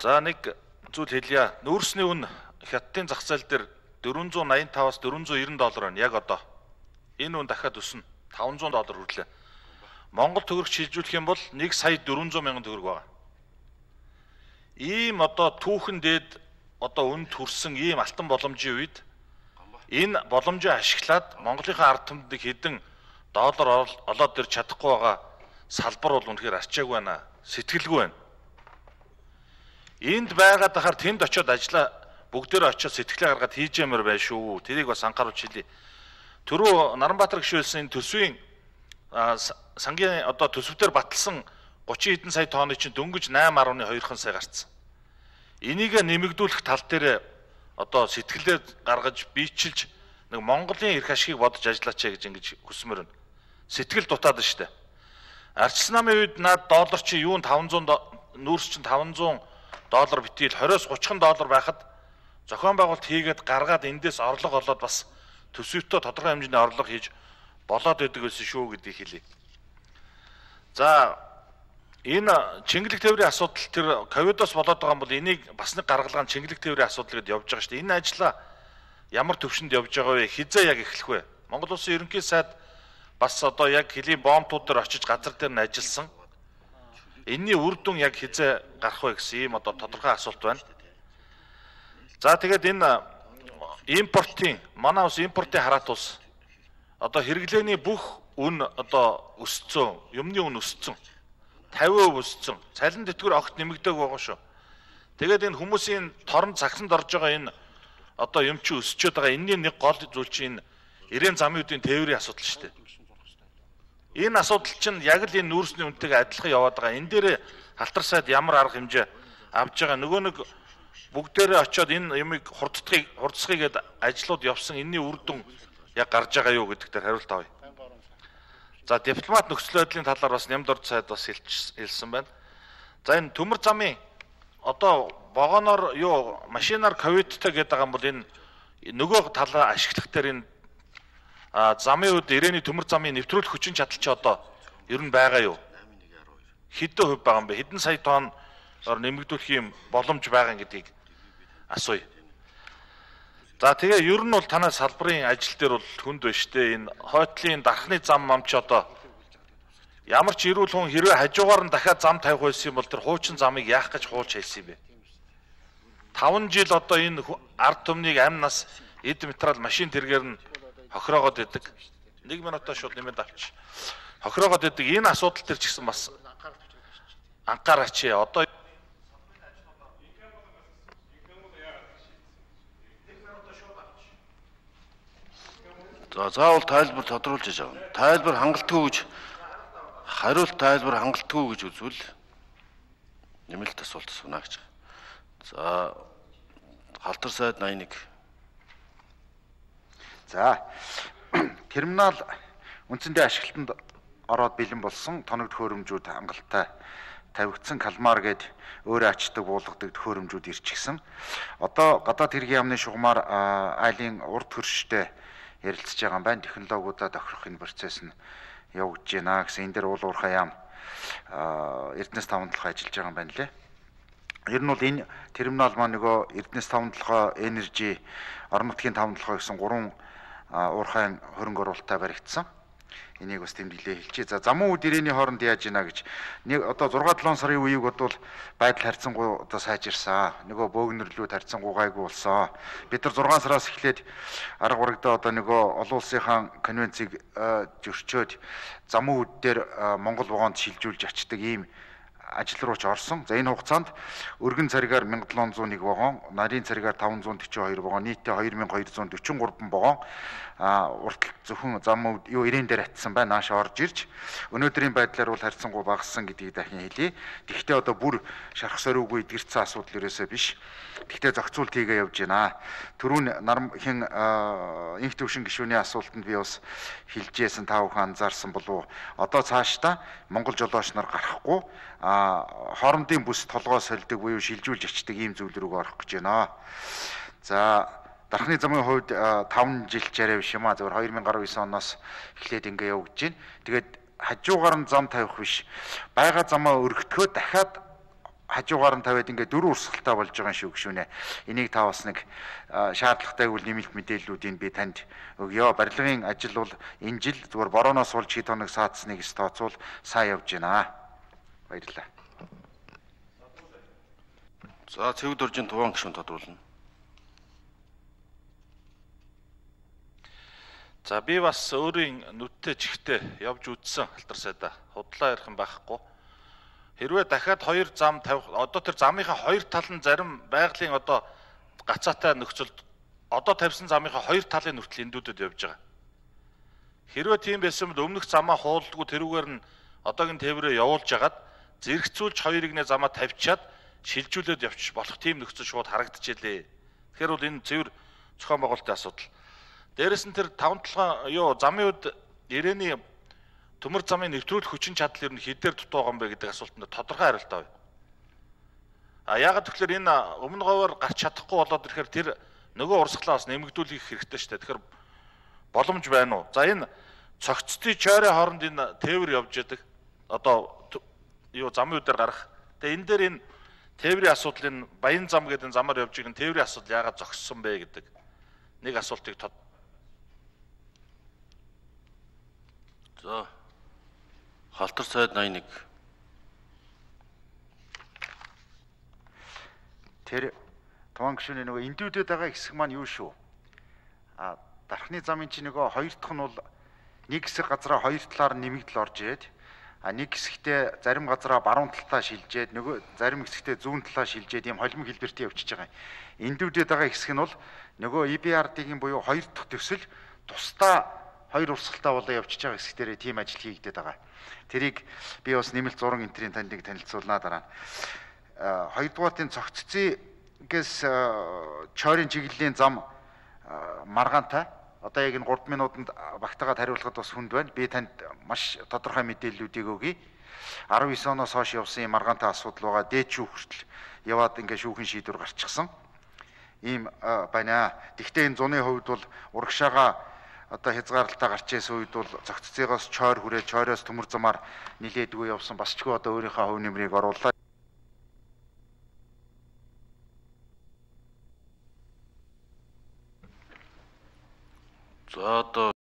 За нэг зүйл хэлье. Нүүрсний үн хятадын зах зээл дээр 485-аас 490 доллар байна. Яг одоо. Энэ үн дахиад өснө. 500 доллар хүрлээ. Монгол төгрөгч шилжүүлэх юм бол 1 сая 400 мянган төгрөг байна. Ийм одоо түүхэн дээд одоо үн төрсөн ийм алтан боломжийн үед энэ боломжийг ашиглаад Монголынхаа ард түмэндийг хэдэн доллар олоод ир чадахгүй байгаа салбар бол үнэхээр арчаагүй байна. Сэтгэлгүй байна. Энд байгаад ахаар тэнд очиод ажиллаа бүгдээр очиод сэтгэлээ гаргаад хийж ямаар байна шүү. Тэрийг бас анхааруулж хэлье. Төрөө Наранбаатар гишүүнсэн төсвийн сангийн одоо төсөвтөр баталсан 30 хэдэн сая тонны чинь дөнгөж 8.2 сая гарцсан. Энийг нэмэгдүүлэх тал дээр одоо сэтгэлээ гаргаж биечилж нэг Монголын эрх ашигыг бодож ажиллаач гэж ингэж хүсмээр байна. Сэтгэл дутаад дээ. Арчилсан намын үед наад доллар чи юунд 500 нүүрс чинь 500 доллар битгийл 20-оос 30 доллар байхад зохион байгуулалт хийгээд гаргаад эндээс орлого олоод бас төсөвтөө тодорхой хэмжээний орлого хийж болоод идэг байсан шүү гэдгийг хэлье. За энэ чингэлэг тээврийн асуудал тэр ковидос болоод байгаа юм бол энийг бас нэг гаргалгаа нь чингэлэг тээврийн асуудал гэдээ явж байгаа шүү дээ. Энэ ажлаа ямар төвшөнд явж байгаа вэ? Хизээ яг эхлэх вэ? Монгол улсын ерөнхий сайд бас одоо яг хөлийн бомбтууд дээр очиж газар дээр нь ажилласан. Энийний үр дүн яг хизээ гарах вэ гэсэн ийм одоо тодорхой асуулт байна. За тэгээд энэ импортын манай ус импортын хараат ус одоо хэрэглээний бүх үн одоо өссөн, юмны үн өссөн. 50% өссөн. Цалин тэтгэр огт нэмэгдээг байгаа шүү. Тэгээд энэ хүмүүсийн торон цагсанд орж байгаа энэ одоо юм чи өсчөөд байгаа энэний нэг гол зүйл чинь ирээн замын үеийн тээврийн асуудал шүү дээ. Энэ асуудал чинь яг л энэ нүүрсний үнэтэйг адилхан яваад байгаа. Энэ дээр халтар сайд ямар арга хэмжээ авж байгаа нөгөө нэг бүгдээрээ очиод энэ юмыг хурддахыг хурдсахыг ажлууд явсан энэний үр дүн яг гарч байгаа юу гэдэгт хариулт авъя. За дипломат нөхцөл байдлын талаар бас нямд орд сайд бас хэлсэн байна. За энэ төмөр замын одоо вагоноор юу машинаар ковидтай гэдэг юм бол энэ нөгөө талаа ашиглах дээр энэ замын үед ирээний төмөр замын нэвтрүүлэх хүчин чадал чи одоо ер нь байгаа юу? Хэдэн хувь байгаа юм бэ? Хэдэн сая тонн нэмэгдүүлэх юм боломж байгаа гэдгийг асууя. За тэгээ ер нь бол танай салбарын ажил дээр бол хүнд байна штэ энэ хойтлын дархны зам мам ч одоо ямар ч эрүүл хүн хэрвээ хажуугаар нь дахиад зам тавих байсан юм бол тэр хуучин замыг яах гэж хуулж хэлсэн юм бэ? 5 жил одоо энэ ард түмнийг амь нас эд материал машин тэргээр нь хохироогоод идэг. 1 минутаа шууд нэмээд авч. Хохироогоод идэг энэ асуудал төр ч гэсэн бас анхаараач. Одоо За заавал тайлбар тодруулж яж авна. Тайлбар хангалтгүй гэж хариулт тайлбар хангалтгүй гэж үзвэл нэмэлт асуулт асууна гэж. За халтар сайд 81. За терминал үндсэндээ ашиглалтанд ороод бэлэн болсон тоног төхөөрөмжүүд хангалттай тавигдсан калмар гээд өөрөө ачдаг буулгадаг төхөөрөмжүүд ирчихсэн. Одоо гадаад хэргийн яамны шугамар айлын урд хөрштэй ярилцж байгаа юм байна. Технологиудаа тохирох энэ процесс нь явагдаж байна гэсэн энэ дэр уул уурхай яам Эрдэнэс 5 толгой ажиллаж байгаа юм байна лээ. Ер нь бол энэ терминал маань нөгөө Эрдэнэс 5 толгой энержи орон нутгийн 5 толгой гэсэн гурван уурхайн хөрөнгө оруулалттай баригдсан энийг бас тэмдэглээ хэлчихье. За замун үд ирээний хооронд яаж ийна гэж нэг одоо 6 7 сарын үеийг бодвол байдал харьцангуй одоо сайжирсан. Нөгөө бөөгнөрлүүд харьцангуй гайгүй болсон. Бид нар 6 сараас эхлээд арга барагдаа одоо нөгөө олон улсынхаа конвенцийг зөрчөөд замун үд дээр Монгол вагонд шилжүүлж ачдаг ийм ажил руу ч орсон. За энэ хугацаанд өргөн царигаар 1701 вагон, нарийн царигаар 542 вагон, нийтдээ 2243 вагон урт зөвхөн зам юу ирээн дээр атсан байна. Нааш орж ирж өнөөдрийн байдлаар бол харьцангуй багассан гэдгийг дахин хэлье. Тэгвэл одоо бүр шарах сорьуугүй эдгэрсэн асуудал ерөөсөө биш. Тэгвэл зохицуулт хийгээ явж байна. Төрүүн нарам хин инх төвшин гишүүний асуултанд би бас хэлжсэн та бүхэн анзаарсан болов одоо цаашдаа Монгол жолооч нар гарахгүй а хоорондын бүс толгой сольдог буюу шилжүүлж ачдаг ийм зүйл рүү орох гэж байна. За Дархны замын хувьд 5 жил чарай биш юм а зөвхөн 2019 оноос эхлээд ингээ явагдаж байна. Тэгээд хажуугаар нь зам тавих биш. Бага замаа өргөтгөө дахиад хажуугаар нь тавиад ингээд дөрөв урсгалтай болж байгаа шүү гүшүүнэ. Энийг та бас нэг шаардлагатай үл нэмэлт мэдээллүүдийг би танд өгье. Барилгын ажил бол энэ жил зүгээр борооноос суулж хэд хоног саацсныг тооцвол сайн явж байна. Баярлалаа. За цэвэг дөржин туван гишүүн тодруулна. За би бас өөрийн нүдтэй чихтэй явж үзсэн алтар сайда. Худлаа ярих юм байхгүй Хэрвээ дахиад хоёр зам тавих одоо тэр замынхаа хоёр тал нь зарим байгалийн одоо гацаатай нөхцөлд одоо тавьсан замынхаа хоёр талын нүртэл эндүүдэд явж байгаа. Хэрвээ тийм байсан бол өмнөх замаа хуулдгүй тэрүүгээр нь одоогийн тээврээ явуулж агаад зэрэгцүүлж хоёрыг нэ замаа тавьчаад шилжүүлээд явчих болох тийм нөхцөл шууд харагдчихжээ. Тэгэхээр бол энэ цэвэр зохион байгуулалтын асуудал. Дээрэс нь тэр таван толгой юу замын үед ирээний төмөр замын нэвтрүүлэх хүчин чадал ер нь хэдээр дутуу байгаа юм бэ гэдэг асуултанд тодорхой хариулт авъя. А яагаад тэгэхээр энэ өмнө говоор гарч чадахгүй болоод ирэхээр тэр нөгөө урсгалаа бас нэмэгдүүлэх хэрэгтэй шүү дээ. Тэгэхээр боломж байна уу? За энэ цогцтын чойрын хооронд энэ тээвэр явж яадаг. Одоо юу замын үдээр гарах. Тэгээ энэ дээр энэ тээврийн асуудал энэ баян зам гэдэг замаар явж байгаа тээврийн асуудал яагаад зогссон бэ гэдэг нэг асуултыг За Халтар сайд 81. Тэр туван гишүүний нөгөө эндүүдэд байгаа хэсэг маань юу шүү? А дархны замын чи нөгөө хоёр дахь нь бол нэг хэсэг газараа хоёр талаар нэмэгдэл орж ирээд а нэг хэсэгтээ зарим газараа баруун талаа шилжээд нөгөө зарим хэсэгтээ зүүн талаа шилжээд ийм холимог хэлбэртэй явчихж байгаа юм. Эндүүдэд байгаа хэсэг нь бол нөгөө EBRD-гийн буюу хоёр дахь төсөл тусдаа хоёр урсгалтай болоо явчихж байгаа хэсгтэрээ тийм ажил хийгдээд байгаа. Тэрийг би бас нэмэлт зураг энтрийн танд нэг танилцуулнаа дараа. А хоёрдугаартын цогццыгээс чойрын чиглэлийн зам маргаантай одоо яг энэ 3 минутанд багтаагаад хариулахад бас хүнд байна. Би танд маш тодорхой мэдээллүүдийг өгье. 19 оноос хойш явсан юм маргаантай асуудал байгаа. Дээд шүүх хүртэл яваад ингээ шүүхэн шийдвэр гарчихсан. Ийм байна. Гэхдээ энэ зуны хувьд бол урагшаага одоо хязгаарлалтаа гарч ирсэн үед бол цогццоогоос чойр хүрээ чойроос төмөр замаар нилээдгүй явсан бас ч гоо одоо өөрийнхөө хувь нэмрийг оруулаа. За одоо